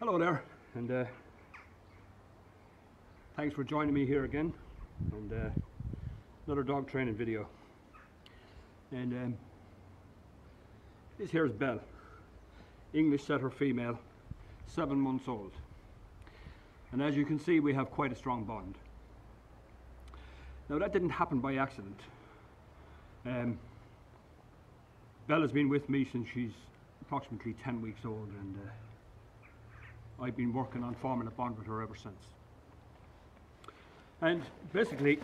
Hello there, and uh, thanks for joining me here again, and uh, another dog training video. And um, this here is Belle, English setter female, seven months old. And as you can see, we have quite a strong bond. Now that didn't happen by accident. Um, Belle has been with me since she's approximately 10 weeks old and uh, I've been working on forming a bond with her ever since. And basically,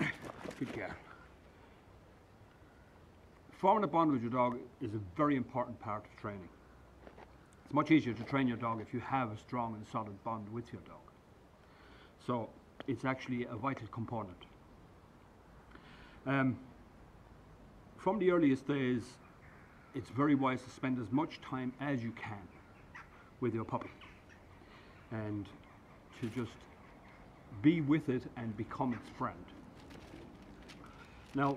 good girl. Forming a bond with your dog is a very important part of training. It's much easier to train your dog if you have a strong and solid bond with your dog. So it's actually a vital component. Um, from the earliest days, it's very wise to spend as much time as you can with your puppy and to just be with it and become its friend. Now,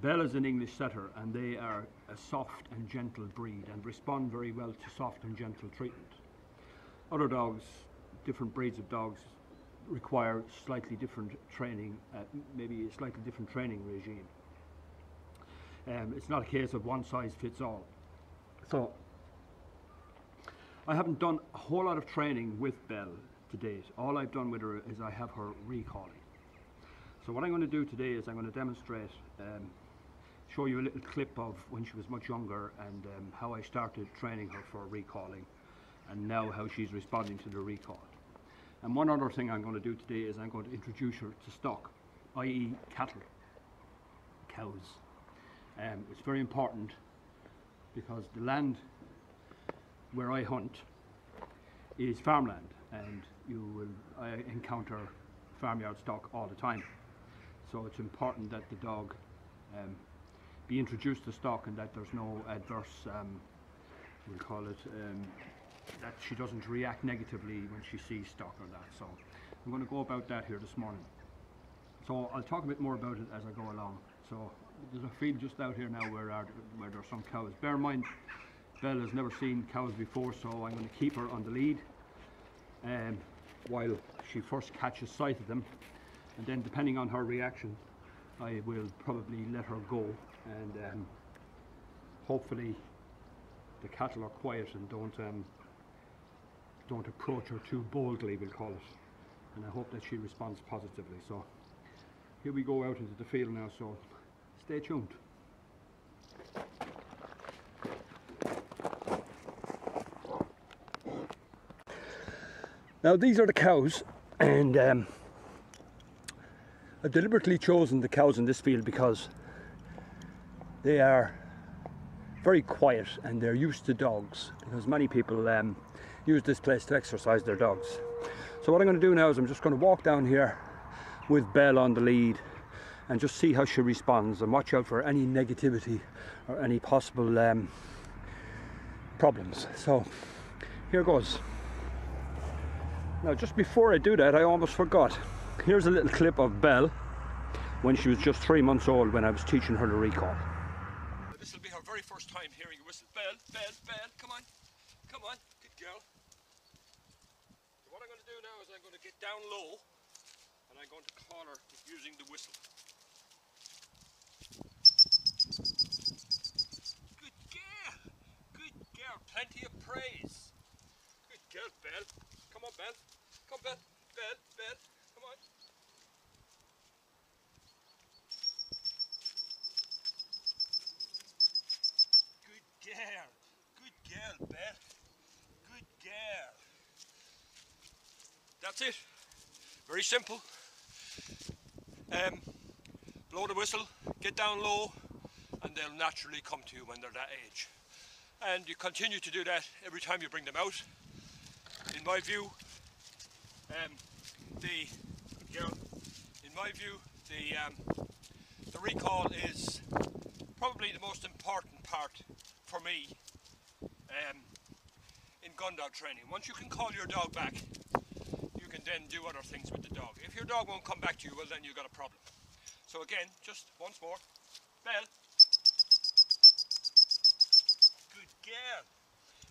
Belle is an English setter and they are a soft and gentle breed and respond very well to soft and gentle treatment. Other dogs, different breeds of dogs, require slightly different training, uh, maybe a slightly different training regime. Um, it's not a case of one size fits all. So, I haven't done a whole lot of training with Belle to date. All I've done with her is I have her recalling. So what I'm going to do today is I'm going to demonstrate, um, show you a little clip of when she was much younger and um, how I started training her for recalling and now how she's responding to the recall. And one other thing I'm going to do today is I'm going to introduce her to stock, i.e. cattle, cows. Um, it's very important because the land where I hunt is farmland and you will I encounter farmyard stock all the time. So it's important that the dog um, be introduced to stock and that there's no adverse, um, we'll call it, um, that she doesn't react negatively when she sees stock or that. So I'm going to go about that here this morning. So I'll talk a bit more about it as I go along. So there's a field just out here now where, are, where there are some cows. Bear in mind, Belle has never seen cows before, so I'm going to keep her on the lead um, while she first catches sight of them. And then depending on her reaction, I will probably let her go and um, hopefully the cattle are quiet and don't um, don't approach her too boldly, we'll call it. And I hope that she responds positively. So here we go out into the field now, so stay tuned. Now these are the cows and um, I've deliberately chosen the cows in this field because they are very quiet and they're used to dogs because many people um, use this place to exercise their dogs. So what I'm going to do now is I'm just going to walk down here with Belle on the lead and just see how she responds and watch out for any negativity or any possible um, problems. So here goes. Now just before I do that I almost forgot. Here's a little clip of Belle when she was just three months old when I was teaching her to recall. This will be her very first time hearing a whistle. Belle, Belle, Belle, come on, come on, good girl. So what I'm going to do now is I'm going to get down low and I'm going to call her using the whistle. Good girl, good girl, plenty of praise. Good girl, Belle. Come on, Belle. Come, Belle, Belle, Belle. Come on. Good girl. Good girl, Belle. Good girl. That's it. Very simple. Um, blow the whistle, get down low, and they'll naturally come to you when they're that age. And you continue to do that every time you bring them out. In my view, um, the know, in my view, the um, the recall is probably the most important part for me um, in gun dog training. Once you can call your dog back, can then do other things with the dog. If your dog won't come back to you, well then you've got a problem. So again, just once more, Belle. Good girl.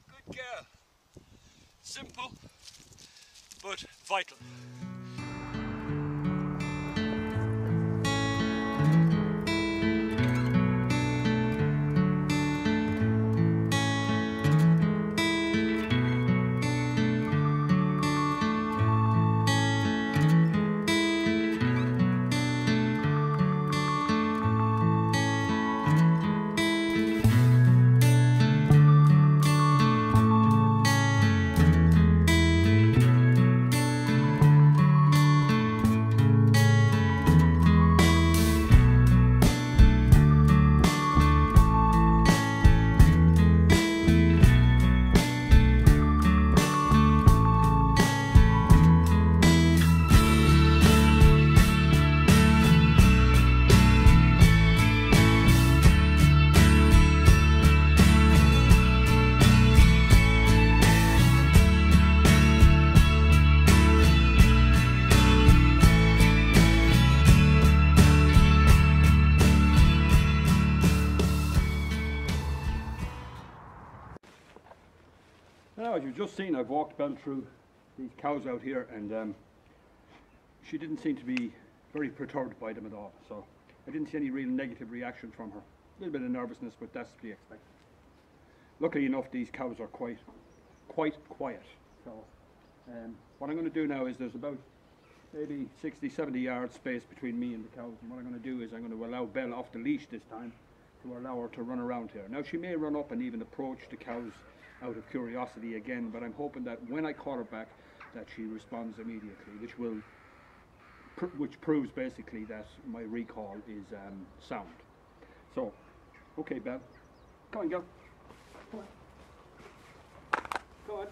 Good girl. Simple, but vital. You've just seen, I've walked Belle through these cows out here, and um, she didn't seem to be very perturbed by them at all. So I didn't see any real negative reaction from her. A little bit of nervousness, but that's to be expected. Luckily enough, these cows are quite, quite quiet. So um, what I'm going to do now is there's about maybe 60, 70 yards space between me and the cows. And what I'm going to do is I'm going to allow Belle off the leash this time to allow her to run around here. Now she may run up and even approach the cows out of curiosity again, but I'm hoping that when I call her back, that she responds immediately, which will, pr which proves basically that my recall is um, sound. So, okay, Belle, come on, go. Come on. Go on.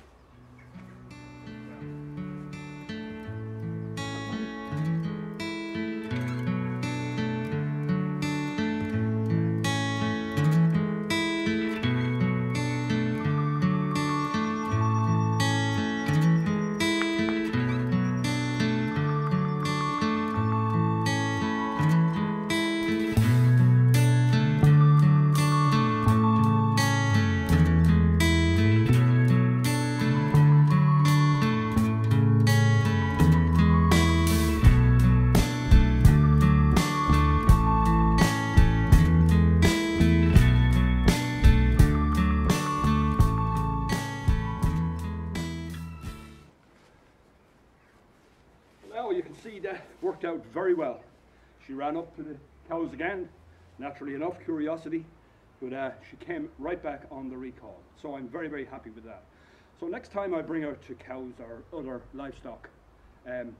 You can see that worked out very well. She ran up to the cows again, naturally enough, curiosity, but uh, she came right back on the recall. So I'm very, very happy with that. So next time I bring her to cows or other livestock, um,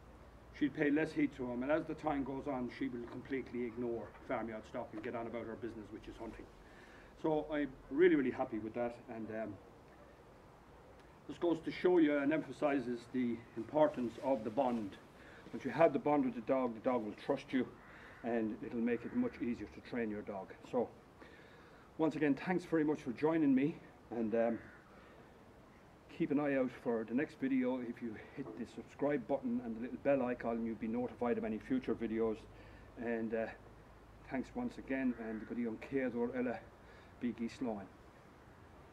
she'll pay less heed to them, and as the time goes on, she will completely ignore farmyard stock and get on about her business, which is hunting. So I'm really, really happy with that, and um, this goes to show you and emphasizes the importance of the bond. Once you have the bond with the dog, the dog will trust you and it'll make it much easier to train your dog. So, once again, thanks very much for joining me and um, keep an eye out for the next video. If you hit the subscribe button and the little bell icon, you'll be notified of any future videos. And uh, thanks once again and go on Céadúr Ella Biggie Sloan.